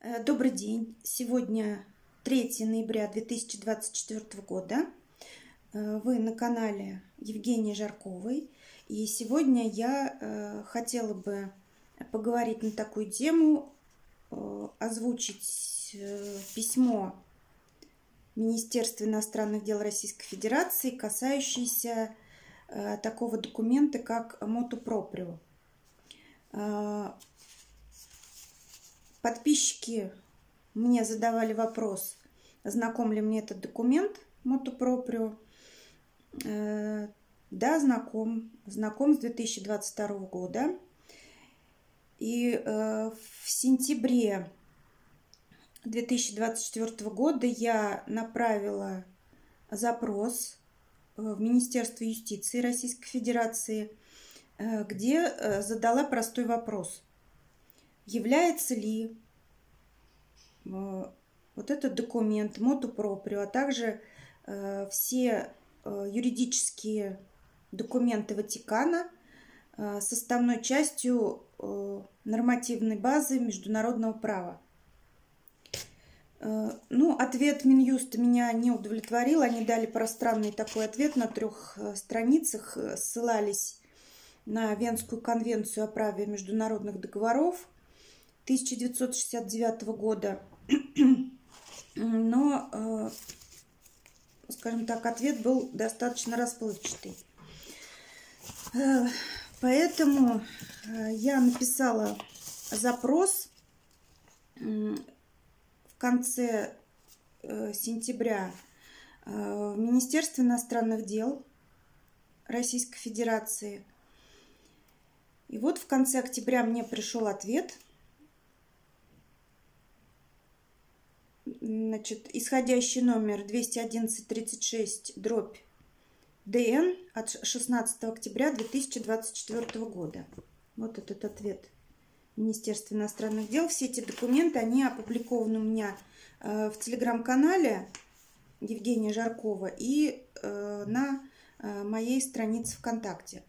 Э, добрый день. Сегодня 3 ноября 2024 года. Э, вы на канале Евгении Жарковой. И сегодня я э, хотела бы поговорить на такую тему, озвучить письмо Министерства иностранных дел Российской Федерации, касающееся такого документа, как мотопроприо. Подписчики мне задавали вопрос, знаком ли мне этот документ Мотопроприо. Э, да, знаком. Знаком с 2022 года. И э, в сентябре 2024 года я направила запрос э, в Министерство юстиции Российской Федерации, где задала простой вопрос является ли э, вот этот документ моту проприо, а также э, все э, юридические документы Ватикана составной частью нормативной базы международного права. Ну, ответ Минюста меня не удовлетворил. Они дали пространный такой ответ на трех страницах, ссылались на Венскую конвенцию о праве международных договоров – 1969 года. Но, э, скажем так, ответ был достаточно расплывчатый. Э, поэтому э, я написала запрос в конце сентября в Министерство иностранных дел Российской Федерации. И вот в конце октября мне пришел ответ – значит, исходящий номер 211-36 дробь ДН от 16 октября 2024 года. Вот этот ответ Министерства иностранных дел. Все эти документы, они опубликованы у меня э, в телеграм-канале Евгения Жаркова и э, на э, моей странице ВКонтакте.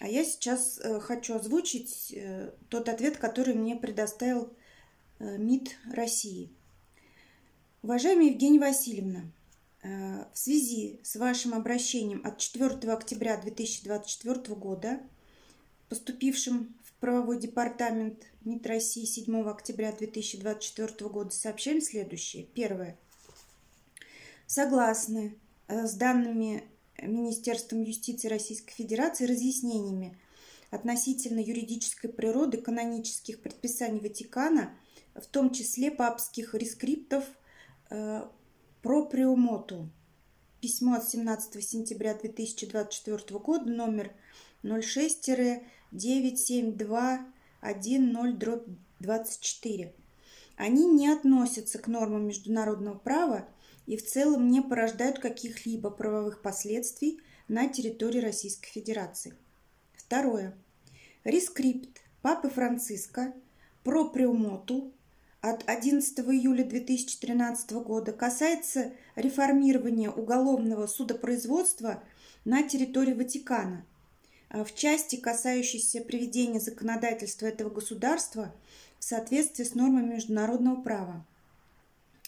А я сейчас хочу озвучить тот ответ, который мне предоставил МИД России. Уважаемая Евгения Васильевна, э, в связи с вашим обращением от 4 октября 2024 года, поступившим в правовой департамент МИД России 7 октября 2024 года, сообщаем следующее. Первое. Согласны э, с данными Министерством юстиции Российской Федерации разъяснениями относительно юридической природы канонических предписаний Ватикана – в том числе папских рескриптов э, про приумоту. Письмо от 17 сентября 2024 года, номер 06-97210-24. Они не относятся к нормам международного права и в целом не порождают каких-либо правовых последствий на территории Российской Федерации. Второе. Рескрипт Папы Франциска про приумоту от 11 июля 2013 года касается реформирования уголовного судопроизводства на территории Ватикана. А в части, касающейся приведения законодательства этого государства в соответствии с нормами международного права.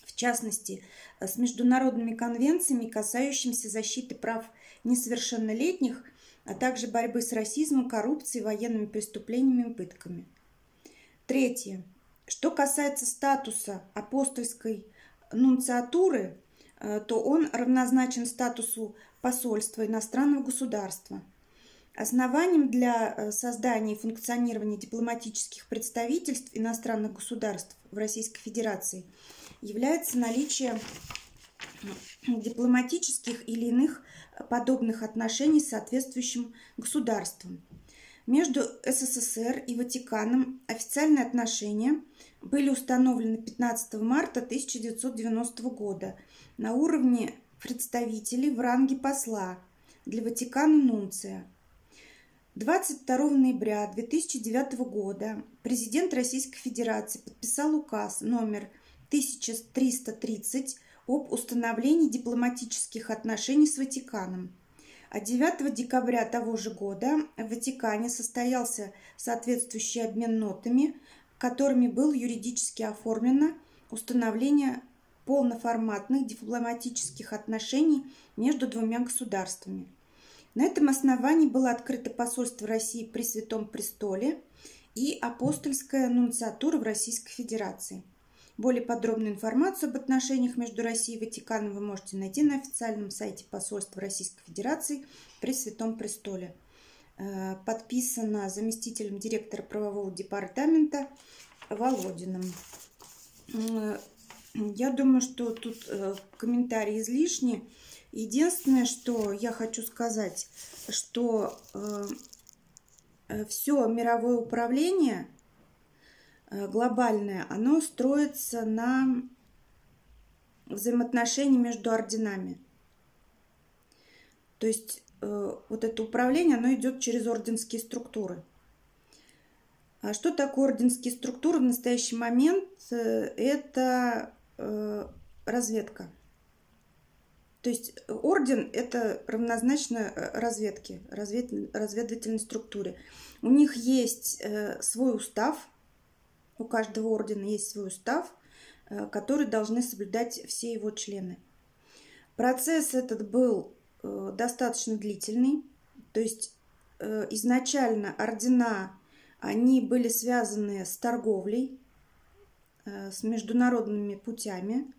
В частности, с международными конвенциями, касающимися защиты прав несовершеннолетних, а также борьбы с расизмом, коррупцией, военными преступлениями и пытками. Третье. Что касается статуса апостольской нунциатуры, э, то он равнозначен статусу посольства иностранного государства. Основанием для э, создания и функционирования дипломатических представительств иностранных государств в Российской Федерации является наличие дипломатических или иных подобных отношений с соответствующим государством – между СССР и Ватиканом официальные отношения были установлены 15 марта 1990 года на уровне представителей в ранге посла для Ватикана Нунция. 22 ноября 2009 года президент Российской Федерации подписал указ номер 1330 об установлении дипломатических отношений с Ватиканом – а 9 декабря того же года в Ватикане состоялся соответствующий обмен нотами которыми было юридически оформлено установление полноформатных дипломатических отношений между двумя государствами. На этом основании было открыто посольство России при Святом Престоле и апостольская нунциатура в Российской Федерации. Более подробную информацию об отношениях между Россией и Ватиканом вы можете найти на официальном сайте посольства Российской Федерации при Святом Престоле. Э, подписано заместителем директора правового департамента Володиным. Э, я думаю, что тут э, комментарии излишни. Единственное, что я хочу сказать, что все мировое управление глобальное, оно строится на взаимоотношении между орденами. То есть э, вот это управление, оно идет через орденские структуры. А что такое орденские структуры в настоящий момент? Э, это Э, разведка. То есть орден – это равнозначно э, разведке, развед, разведывательной структуре. У них есть э, свой устав, у каждого ордена есть свой устав, который должны соблюдать все его члены. Процесс этот был достаточно длительный, то есть изначально ордена, они были связаны с торговлей, Э, с международными путями.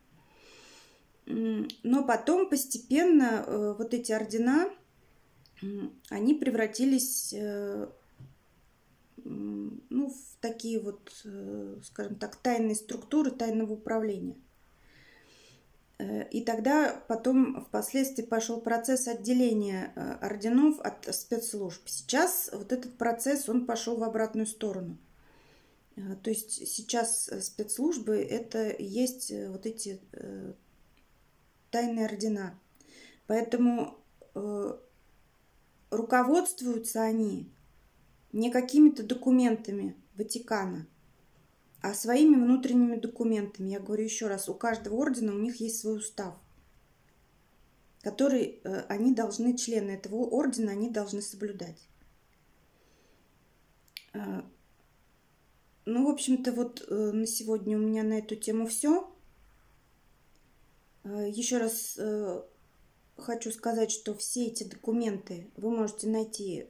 Но потом постепенно э, вот эти ордена, они превратились э, ну, в такие вот, скажем так, тайные структуры тайного управления. И тогда потом впоследствии пошел процесс отделения орденов от спецслужб. Сейчас вот этот процесс, он пошел в обратную сторону. Э, то есть сейчас э, спецслужбы это есть э, вот эти тайные ордена. Поэтому руководствуются они не какими-то документами Ватикана, а своими внутренними документами. Я говорю еще раз, у каждого ордена у них есть свой устав, который они должны, члены этого ордена, они должны соблюдать. Ну, в общем-то, вот э, на сегодня у меня на эту тему все. Э, еще раз э, хочу сказать, что все эти документы вы можете найти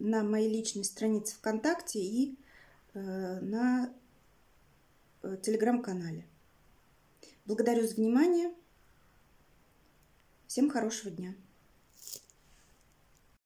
на моей личной странице ВКонтакте и на телеграм-канале. Благодарю за внимание. Всем хорошего дня.